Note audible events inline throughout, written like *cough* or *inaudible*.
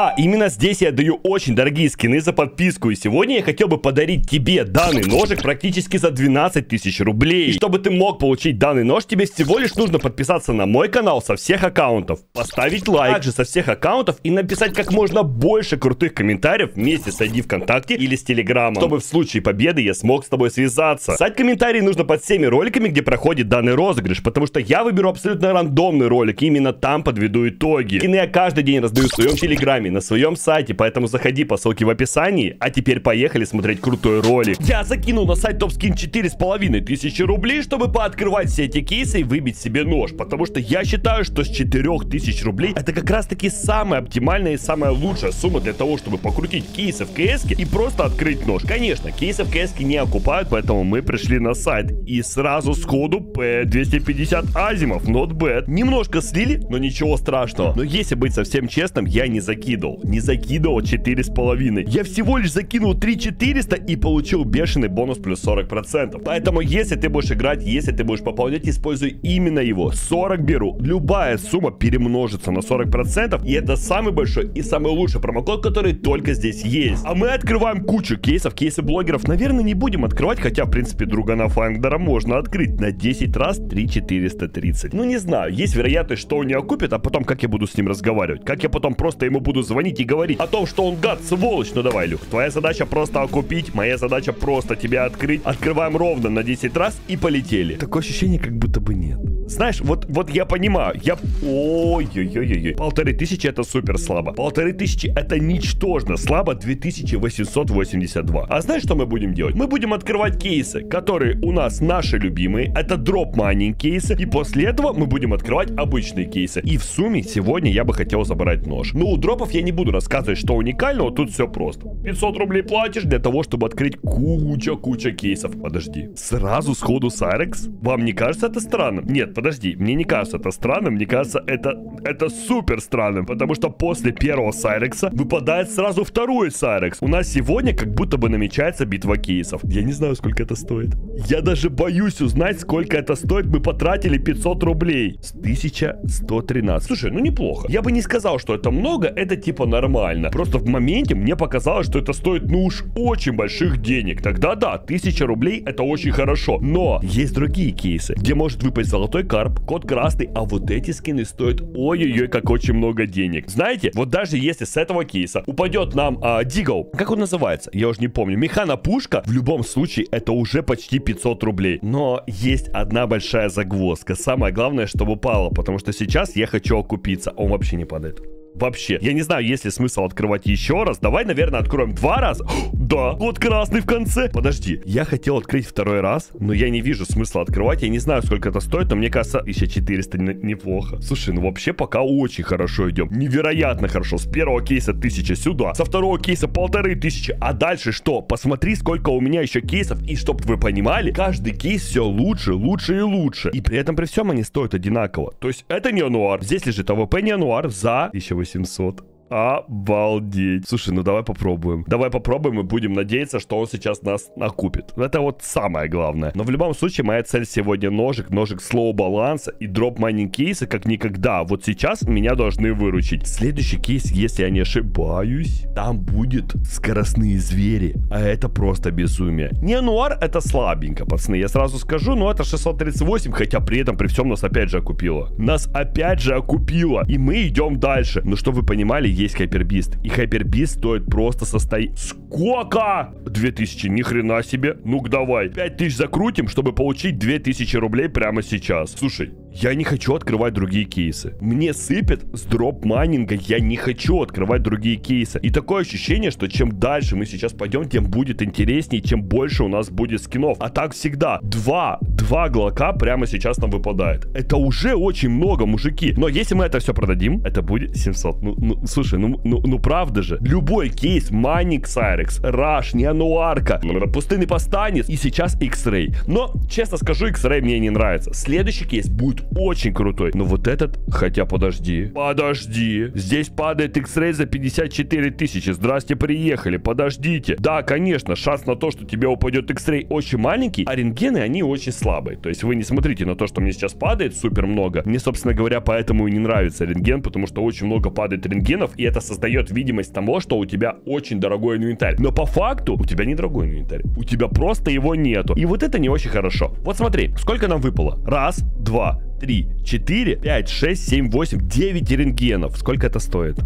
Да, именно здесь я даю очень дорогие скины за подписку. И сегодня я хотел бы подарить тебе данный ножик практически за 12 тысяч рублей. И чтобы ты мог получить данный нож, тебе всего лишь нужно подписаться на мой канал со всех аккаунтов, поставить лайк также со всех аккаунтов и написать как можно больше крутых комментариев вместе с ID ВКонтакте или с Телеграмом, чтобы в случае победы я смог с тобой связаться. Писать комментарии нужно под всеми роликами, где проходит данный розыгрыш, потому что я выберу абсолютно рандомный ролик, и именно там подведу итоги. Скины я каждый день раздаю в своем Телеграме, на своем сайте, поэтому заходи по ссылке в описании. А теперь поехали смотреть крутой ролик. Я закинул на сайт TopSkin 4,5 тысячи рублей, чтобы пооткрывать все эти кейсы и выбить себе нож, потому что я считаю, что с 4 тысяч рублей это как раз таки самая оптимальная и самая лучшая сумма для того, чтобы покрутить кейсы в КС и просто открыть нож. Конечно, кейсы в КС не окупают, поэтому мы пришли на сайт и сразу сходу P250 азимов, not bad. Немножко слили, но ничего страшного. Но если быть совсем честным, я не закидывал. Не закидывал 4,5. Я всего лишь закинул 3400 и получил бешеный бонус плюс 40%. Поэтому если ты будешь играть, если ты будешь пополнять, используй именно его. 40 беру. Любая сумма перемножится на 40%. И это самый большой и самый лучший промокод, который только здесь есть. А мы открываем кучу кейсов, кейсы блогеров. Наверное, не будем открывать, хотя, в принципе, друга на Фангдера можно открыть на 10 раз 3430. Ну, не знаю, есть вероятность, что он не окупит, а потом как я буду с ним разговаривать? Как я потом просто ему буду звонить и говорить о том, что он гад, сволочь? Ну давай, Люк, твоя задача просто окупить, моя задача просто тебя открыть. Открываем ровно на 10 раз и полетели. Такое ощущение, как будто бы нет. Знаешь, вот, вот я понимаю, я... Ой-ой-ой-ой. Полторы тысячи это супер слабо. Полторы тысячи это ничтожно слабо 2882. А знаешь, что мы будем делать? Мы будем открывать кейсы, которые у нас наши любимые. Это дроп майнинг кейсы. И после этого мы будем открывать обычные кейсы. И в сумме сегодня я бы хотел забрать нож. Но у дропов я не буду рассказывать, что уникального. Тут все просто. 500 рублей платишь для того, чтобы открыть куча-куча кейсов. Подожди. Сразу сходу Сайрекс? Вам не кажется это странным? Нет, подожди, мне не кажется это странным, мне кажется это, это супер странным, потому что после первого Сайрекса выпадает сразу второй Сайрекс. У нас сегодня как будто бы намечается битва кейсов. Я не знаю, сколько это стоит. Я даже боюсь узнать, сколько это стоит. Мы потратили 500 рублей. С 1113. Слушай, ну неплохо. Я бы не сказал, что это много, это типа нормально. Просто в моменте мне показалось, что это стоит ну уж очень больших денег. Тогда да, 1000 рублей это очень хорошо. Но есть другие кейсы, где может выпасть золотой карп, код красный, а вот эти скины стоят ой-ой-ой как очень много денег. Знаете, вот даже если с этого кейса упадет нам а, Дигл, как он называется, я уже не помню, механа пушка, в любом случае это уже почти 500 рублей. Но есть одна большая загвоздка. Самое главное, чтобы упало, потому что сейчас я хочу окупиться, он вообще не падает. Вообще. Я не знаю, есть ли смысл открывать еще раз. Давай, наверное, откроем два раза. *gasps* да, вот красный в конце. Подожди, я хотел открыть второй раз, но я не вижу смысла открывать. Я не знзнаю, сколько это стоит, но мне кажется, 1400 неплохо. Слушай, ну вообще пока очень хорошо идем. Невероятно хорошо. С первого кейса 1000 сюда, со второго кейса полторы тысячи. А дальше что? Посмотри, сколько у меня еще кейсов. И чтоб вы понимали, каждый кейс все лучше, лучше и лучше. И при этом при всем они стоят одинаково. То есть это Neo-Noir. Здесь лежит AWP Neo-Noir за 1800 800. Обалдеть. Слушай, ну давай попробуем. Давай попробуем и будем надеяться, что он сейчас нас окупит. Это вот самое главное. Но в любом случае, моя цель сегодня ножик, ножик с low баланса и дроп майнинг кейса как никогда. Вот сейчас меня должны выручить. Следующий кейс, если я не ошибаюсь, там будет скоростные звери. А это просто безумие. Neo-Noir, это слабенько, пацаны. Я сразу скажу, но это 638, хотя при этом при всем нас опять же окупило. Нас опять же окупило. И мы идем дальше. Ну чтоб вы понимали, есть Hyper Beast. И Hyper Beast стоит просто состоит... Сколько? 2000, ни хрена себе. Ну-ка давай. 5000 закрутим, чтобы получить 2000 рублей прямо сейчас. Слушай, я не хочу открывать другие кейсы. Мне сыпет с дроп майнинга, я не хочу открывать другие кейсы. И такое ощущение, что чем дальше мы сейчас пойдем, тем будет интереснее, чем больше у нас будет скинов. А так всегда. Два, два глока прямо сейчас нам выпадает. Это уже очень много, мужики. Но если мы это все продадим, это будет 700. Ну, ну слушай, ну, ну, ну правда же. Любой кейс, Майник Сайрекс, Раш, Неануарка, пустынный постанец и сейчас X-Ray. Но, честно скажу, X-Ray мне не нравится. Следующий кейс будет очень крутой. Но вот этот, хотя подожди, подожди. Здесь падает X-Ray за 54 тысячи. Здрасте, приехали, подождите. Да, конечно, шанс на то, что тебе упадет X-Ray очень маленький, а рентгены, они очень слабые. То есть вы не смотрите на то, что мне сейчас падает супер много. Мне, собственно говоря, поэтому и не нравится рентген, потому что очень много падает рентгенов, и это создает видимость того, что у тебя очень дорогой инвентарь. Но по факту у тебя не дорогой инвентарь. У тебя просто его нету. И вот это не очень хорошо. Вот смотри, сколько нам выпало? Раз, два, 3, 4, 5, 6, 7, 8, 9 рентгенов. Сколько это стоит?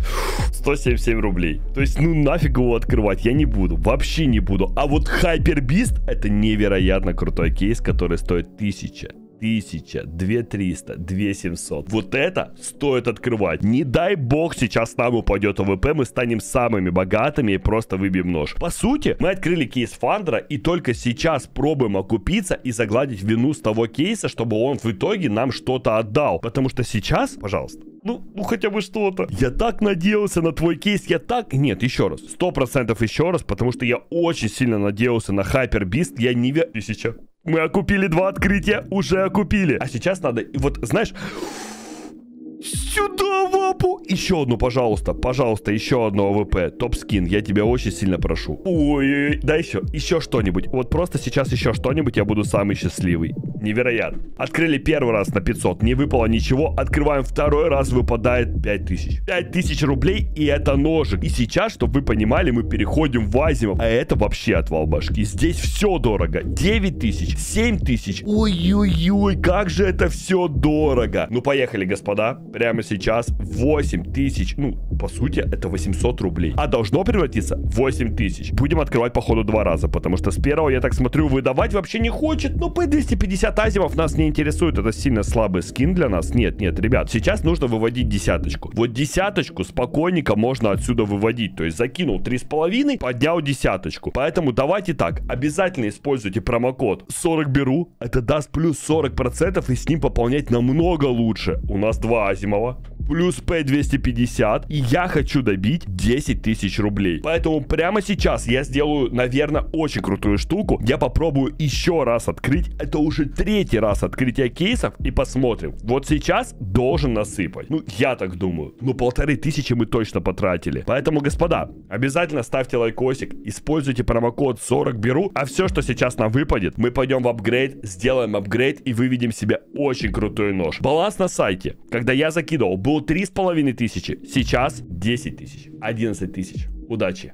177 рублей. То есть, ну нафиг его открывать, я не буду. Вообще не буду. А вот Hyper это невероятно крутой кейс, который стоит 1000 1000, 2300, 2700. Вот это стоит открывать. Не дай бог сейчас нам упадет ОВП, мы станем самыми богатыми и просто выбьем нож. По сути, мы открыли кейс Фандера и только сейчас пробуем окупиться и загладить вину с того кейса, чтобы он в итоге нам что-то отдал. Потому что сейчас, пожалуйста, ну, ну хотя бы что-то. Я так надеялся на твой кейс, я так... Нет, еще раз. Сто процентов еще раз, потому что я очень сильно надеялся на Hyper Beast. Я не верю... Тысяча. Мы окупили два открытия, уже окупили. А сейчас надо, вот знаешь, Сюда авапу! Еще одну, пожалуйста. Пожалуйста, еще одно AWP. Topskin, я тебя очень сильно прошу. Ой, да еще. Еще что-нибудь. Вот просто сейчас еще что-нибудь, я буду самый счастливый. Невероятно. Открыли первый раз на 500, не выпало ничего. Открываем второй раз, выпадает 5000. 5000 рублей, и это ножик. И сейчас, чтобы вы понимали, мы переходим в Asiimov. А это вообще отвал башки. Здесь все дорого. 9000, 7000. Ой-ой-ой, как же это все дорого. Ну, поехали, господа прямо сейчас 8 тысяч. Ну, по сути, это 800 рублей. А должно превратиться в 8 тысяч. Будем открывать, походу, два раза, потому что с первого, я так смотрю, выдавать вообще не хочет. Ну, P250 азимов нас не интересует. Это сильно слабый скин для нас. Нет, нет, ребят, сейчас нужно выводить десяточку. Вот десяточку спокойненько можно отсюда выводить. То есть закинул 3,5, поднял десяточку. Поэтому давайте так, обязательно используйте промокод 40 беру. Это даст плюс 40% и с ним пополнять намного лучше. У нас два Азимова, плюс P250, и я хочу добить 10 тысяч рублей. Поэтому прямо сейчас я сделаю, наверное, очень крутую штуку. Я попробую еще раз открыть. Это уже третий раз открытие кейсов, и посмотрим. Вот сейчас должен насыпать. Ну, я так думаю. Ну, полторы тысячи мы точно потратили. Поэтому, господа, обязательно ставьте лайкосик, используйте промокод 40 беру, а все, что сейчас нам выпадет, мы пойдем в апгрейд, сделаем апгрейд и выведем себе очень крутой нож. Баланс на сайте. Когда я закидывал, было 3,5 тысячи. Сейчас 10 тысяч, 11 тысяч. Удачи!